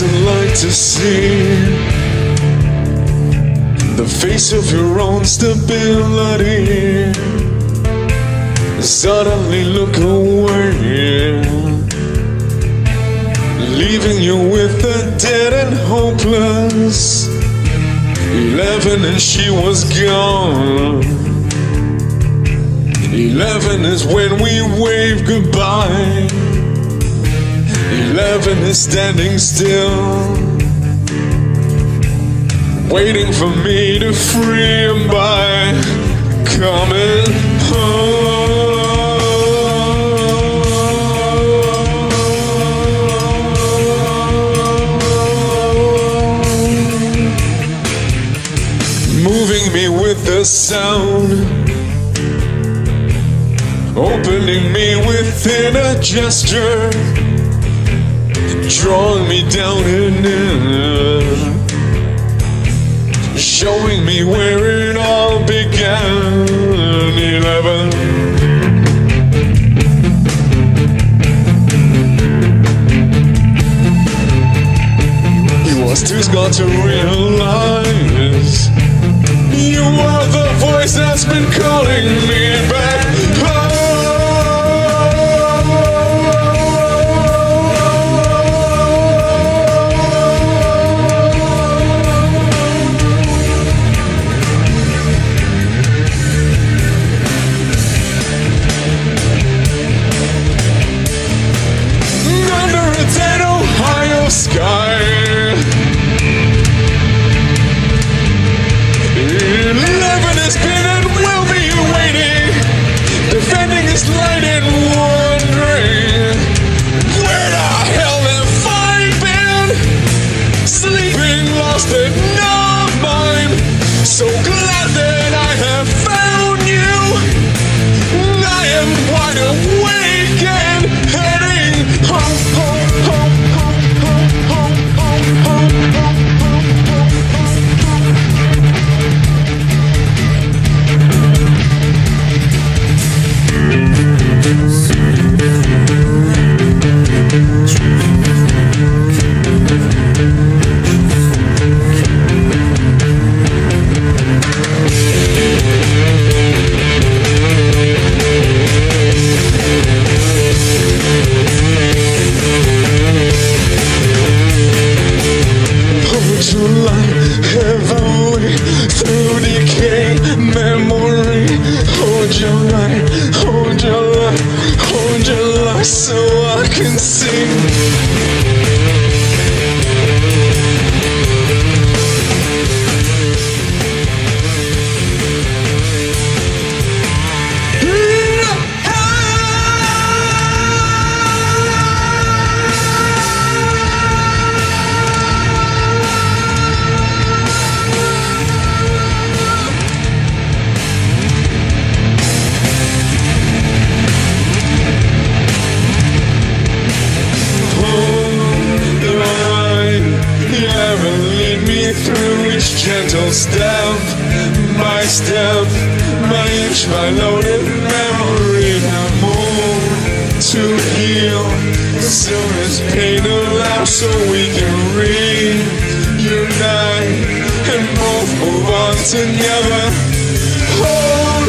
get to see the face of your own stability. Suddenly look away, leaving you with the dead and hopeless. Eleven and she was gone. Eleven is when we wave goodbye. Eleven is standing still, waiting for me to free him by coming home. Moving me with the sound, opening me within a gesture drawing me down and in, showing me where it all began. Eleven. He was too scared to realize you are the voice that's been calling me back. Your light heavenly through decay memory. Hold your light, hold your light, hold your light so I can see. Step by step, by inch, by loaded memory. I move to heal as soon as pain allows, so we can reunite and both move on together. Hold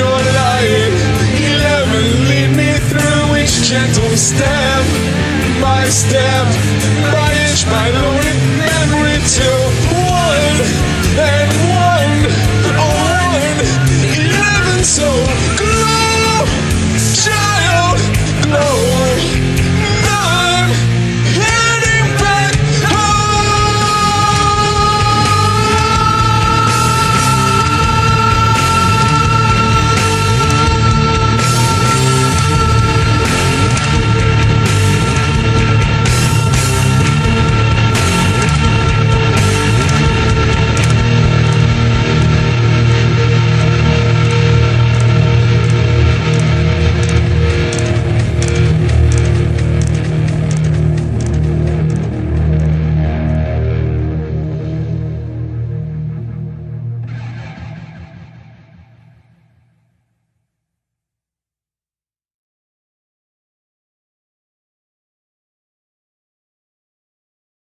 your light, eleven, lead me through each gentle step by step, by inch, by low